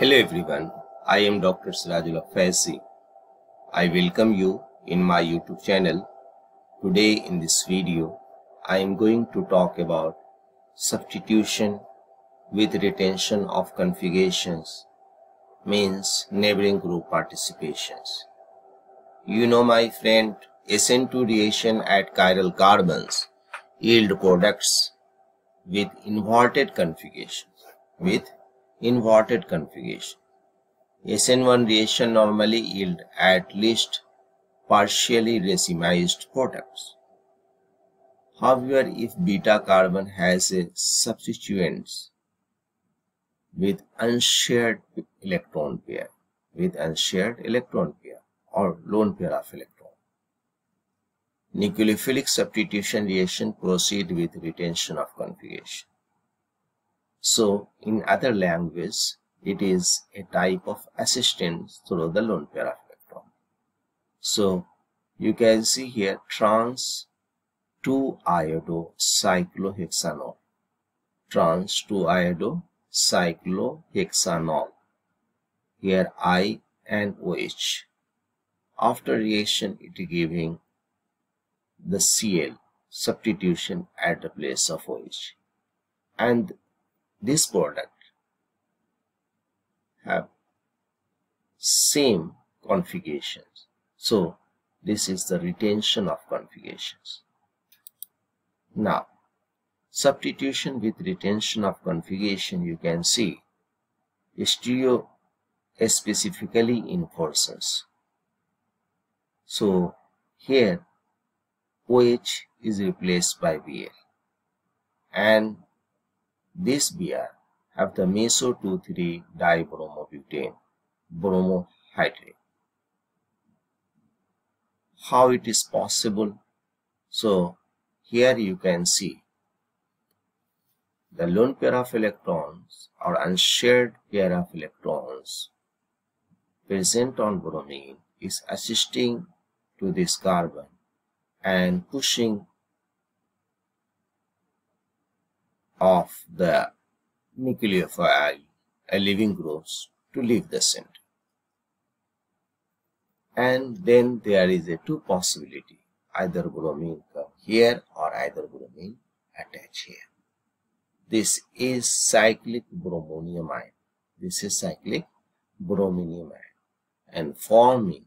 Hello everyone, I am Dr. Sirajul Faizi. I welcome you in my YouTube channel. Today in this video, I am going to talk about substitution with retention of configurations means neighboring group participations. You know my friend, SN2 reaction at chiral carbons yield products with inverted configurations with inverted configuration. SN1 reaction normally yield at least partially racemized products. However, if beta carbon has a substituents with unshared electron pair, with unshared electron pair or lone pair of electron, nucleophilic substitution reaction proceed with retention of configuration. So in other language, it is a type of assistance through the lone pair of electron. So you can see here trans 2-iodo cyclohexanol. Trans 2-iodo cyclohexanol. Here I and OH. After reaction, it is giving the Cl substitution at the place of OH. And this product have same configurations. So this is the retention of configurations. Now substitution with retention of configuration you can see stereo specifically in forces. So here OH is replaced by Br and this Br have the meso 2,3 dibromobutane bromohydrate. How it is possible? So here you can see the lone pair of electrons or unshared pair of electrons present on bromine is assisting to this carbon and pushing of the nucleophile a living groups to leave the center. And then there is a two possibility, either bromine come here or either bromine attach here. This is cyclic bromonium ion. This is cyclic bromonium ion and forming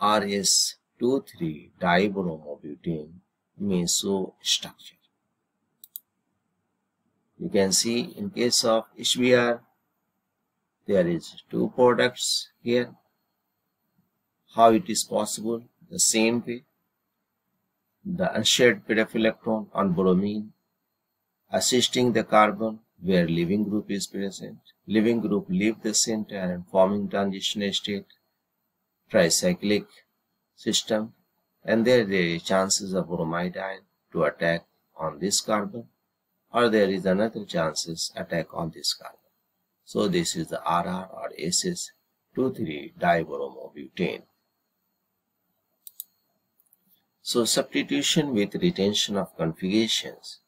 RS23 dibromobutane meso structure. You can see in case of HBr, there is two products here. How it is possible? The same way. The unshared pair of electron on bromine assisting the carbon where leaving group is present. Leaving group leave the center and forming transition state, tricyclic system, and there there is chances of bromide ion to attack on this carbon or there is another chances attack on this carbon. So this is the RR or SS 2,3 dibromobutane. So substitution with retention of configurations.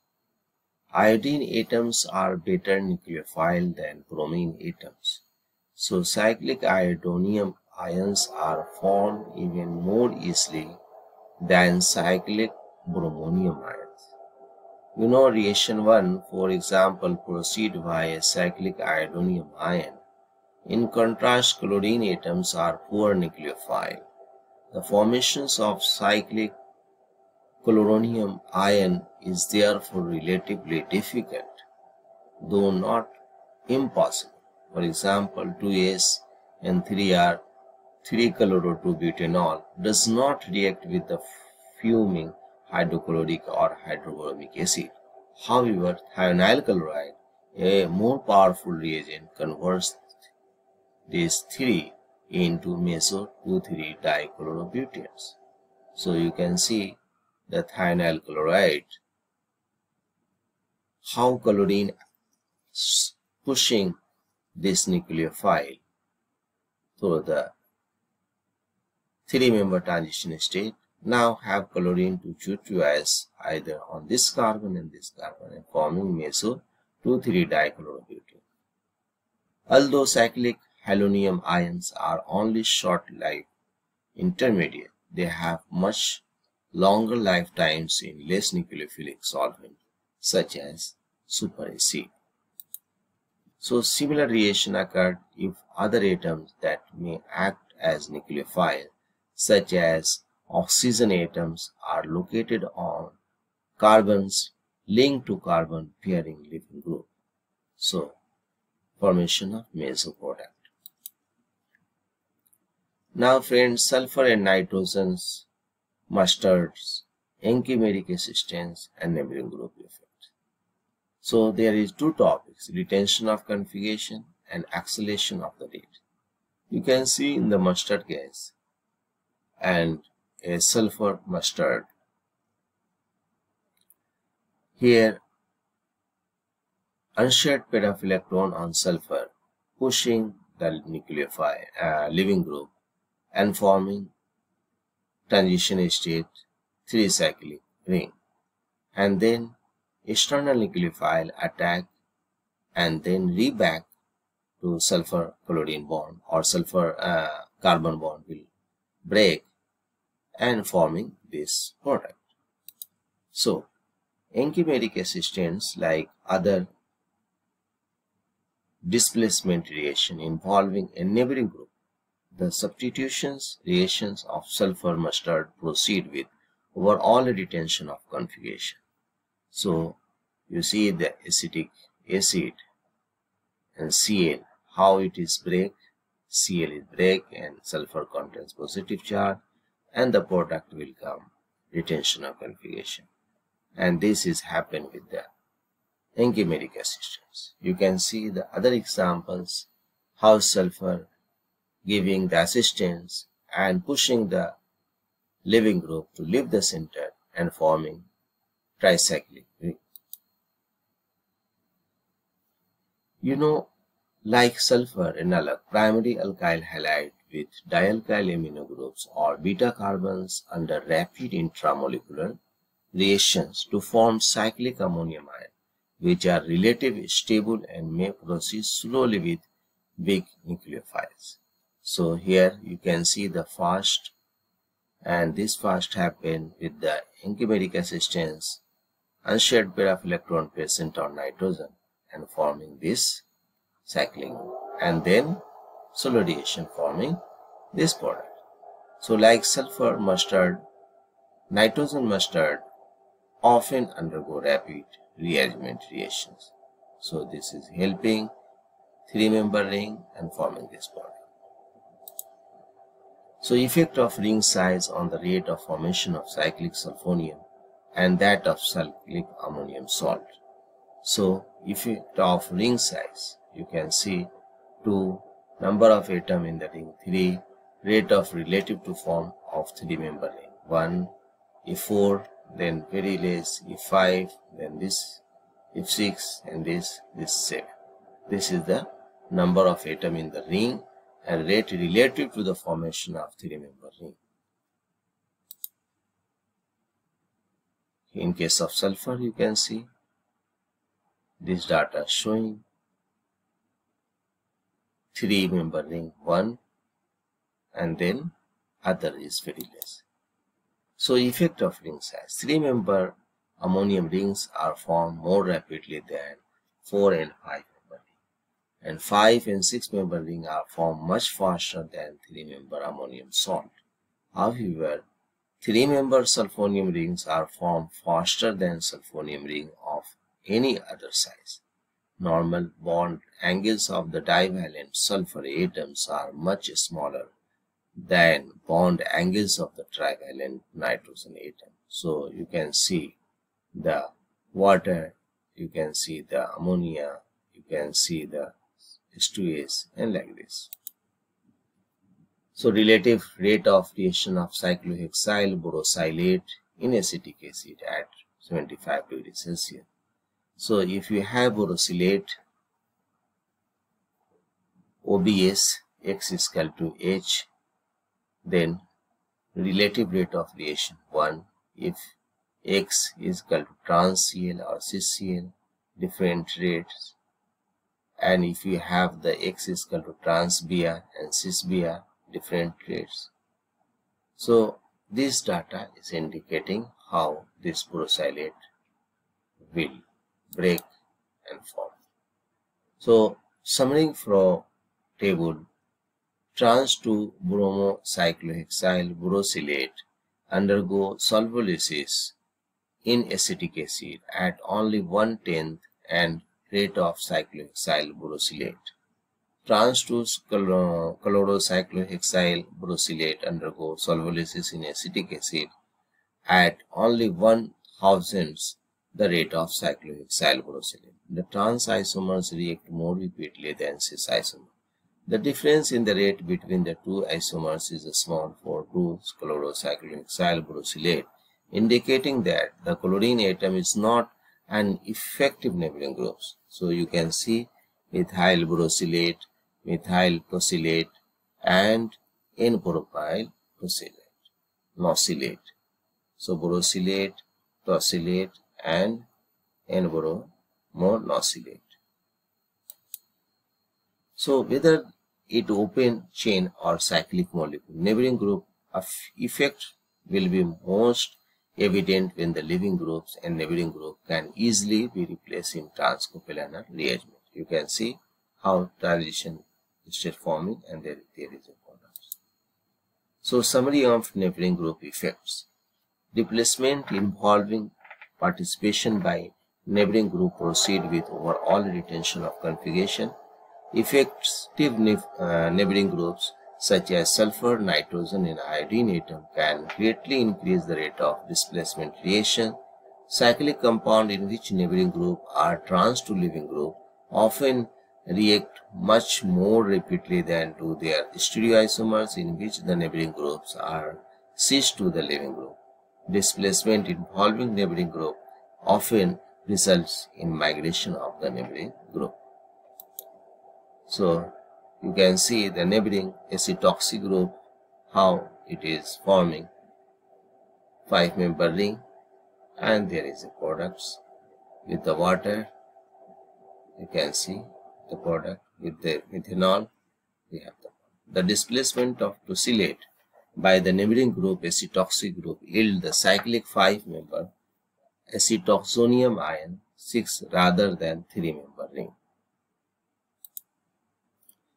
Iodine atoms are better nucleophile than bromine atoms. So cyclic iodonium ions are formed even more easily than cyclic bromonium ions. You know reaction 1 for example proceed via a cyclic iodonium ion. In contrast chlorine atoms are poor nucleophile. The formations of cyclic chloronium ion is therefore relatively difficult, though not impossible. For example, 2S and 3R 3-chloro-2-butanol does not react with the fuming hydrochloric or hydrobromic acid. However, thionyl chloride, a more powerful reagent, converts these three into meso 2,3 dichlorobutanes. So you can see the thionyl chloride, how chlorine pushing this nucleophile through the three-member transition state now have chlorine to choose either on this carbon and this carbon and forming meso 2,3 dichlorobutane. Although cyclic halonium ions are only short-lived intermediate. They have much longer lifetimes in less nucleophilic solvent, such as super superacid. So similar reaction occurred if other atoms that may act as nucleophile, such as oxygen atoms, are located on carbons linked to carbon pairing leaving group. So formation of meso product. Now friends, sulfur and nitrogens, mustards, anchimeric assistance and neighboring group effect. So there is two topics, retention of configuration and acceleration of the rate. You can see in the mustard gas and a sulfur mustard. Here unshared pair electron on sulfur pushing the nucleophile uh, leaving group and forming transition state 3 cyclic ring and then external nucleophile attack and then reback to sulfur chlorine bond or sulfur uh, carbon bond will break and forming this product. So, anchimeric assistance like other displacement reaction involving a neighboring group, the substitutions reactions of sulfur mustard proceed with overall retention of configuration. So you see the acetic acid and Cl, how it is break. Cl is break and sulfur contains positive charge and the product will come retention of configuration. And this is happen with the anchimeric assistance. You can see the other examples how sulfur giving the assistance and pushing the leaving group to leave the center and forming tricyclic ring. You know, like sulfur analog, primary alkyl halide with dialkyl amino groups or beta carbons under rapid intramolecular reactions to form cyclic ammonium ion, which are relatively stable and may proceed slowly with big nucleophiles. So here you can see the fast and this fast happened with the anchimeric assistance unshared pair of electron present on nitrogen and forming this cycling and then solar forming this product. So like sulfur mustard, nitrogen mustard often undergo rapid rearrangement reactions. So this is helping three-member ring and forming this product. So effect of ring size on the rate of formation of cyclic sulfonium and that of cyclic ammonium salt. So effect of ring size, you can see 2 number of atom in the ring. 3 rate of relative to form of 3 member ring. 1 if 4 then very less. If 5 then this. If 6 and this. This 7 this is the number of atom in the ring and rate relative to the formation of 3 member ring. In case of sulfur, you can see this data showing three member ring one and then other is very less. So effect of ring size. Three member ammonium rings are formed more rapidly than four and five member ring. And five and six member ring are formed much faster than three member ammonium salt. However, Three-member sulfonium rings are formed faster than sulfonium ring of any other size. Normal bond angles of the divalent sulfur atoms are much smaller than bond angles of the trivalent nitrogen atom. So you can see the water, you can see the ammonia, you can see the H2S and like this. So relative rate of reaction of cyclohexyl brosylate in acetic acid at 75 degrees Celsius. So if you have brosylate OBS X is equal to H then relative rate of reaction 1 if X is equal to trans Cl or cis Cl different rates and if you have the X is equal to trans Br and cis Br different rates. So this data is indicating how this brosylate will break and form. So summary from table trans 2 bromocyclohexyl brosylate undergo solvolysis in acetic acid at only one tenth and rate of cyclohexyl brosylate. Trans 2 chlorocyclohexyl brosylate undergo solvolysis in acetic acid at only one thousandth the rate of cyclohexyl brosylate. The trans isomers react more rapidly than cis isomers. The difference in the rate between the two isomers is a small for 2-chlorocyclohexyl brosylate, indicating that the chlorine atom is not an effective neighboring group. So you can see methyl brosylate, methyl tosylate, and N-propyl tosylate, nosylate. So brosylate, tosylate, and nosylate. So whether it open chain or cyclic molecule, neighboring group effect will be most evident when the leaving groups and neighboring group can easily be replaced in transcoplanar rearrangement. You can see how transition is forming and there, there is a product. So summary of neighboring group effects. Replacement involving participation by neighboring group proceed with overall retention of configuration Effective uh, neighboring groups such as sulfur, nitrogen and iodine atom can greatly increase the rate of displacement reaction. Cyclic compound in which neighboring group are trans to leaving group often react much more rapidly than do their stereoisomers in which the neighboring groups are cis to the leaving group. Displacement involving neighboring group often results in migration of the neighboring group. So you can see the neighboring acetoxy group, how it is forming five member ring and there is a products with the water. You can see the product with the methanol. We have the, the displacement of tosylate by the neighboring group acetoxy group yield the cyclic five member acetoxonium ion 6 rather than 3 member ring.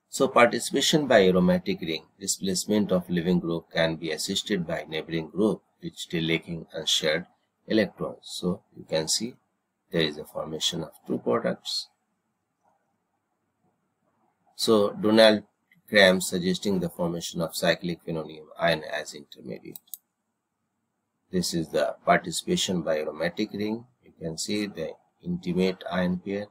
So participation by aromatic ring, displacement of leaving group can be assisted by neighboring group which still lacking unshared electrons. So you can see there is a formation of two products. So Donald Cram suggesting the formation of cyclic phenonium ion as intermediate. This is the participation by aromatic ring. You can see the intimate ion pair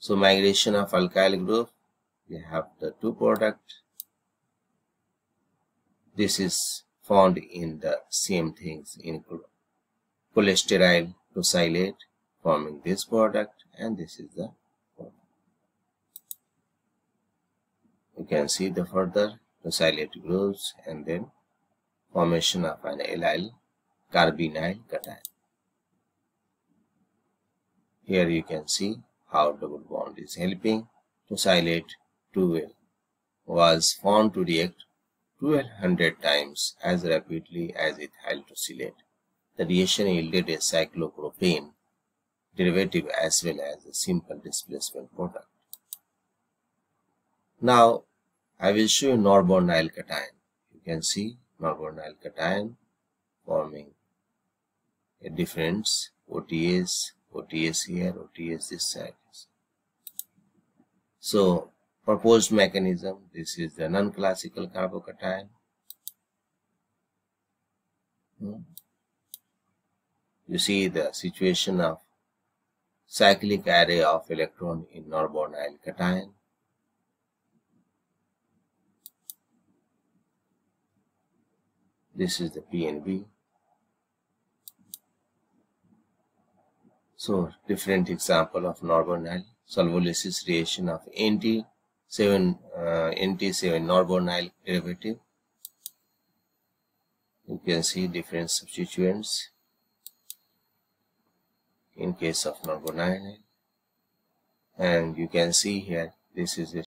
so migration of alkyl group, we have the two product. This is found in the same things in cholesterol tosylate forming this product and this is the You can see the further tosylate groups and then formation of an allyl carbinyl cation. Here you can see how double bond is helping tosylate 2L was found to react 1200 times as rapidly as ethyl tosylate. The reaction yielded a cyclopropane derivative as well as a simple displacement product. Now, I will show you norbornyl cation. You can see norbornyl cation forming a difference OTS OTS here, OTS this side. So, proposed mechanism, this is the non-classical carbocation. Hmm. You see the situation of cyclic array of electron in norbornyl cation. This is the PNB. So different example of norbornyl solvolysis reaction of NT7 uh, NT7 norbornyl derivative. You can see different substituents in case of norbornyl and you can see here this is a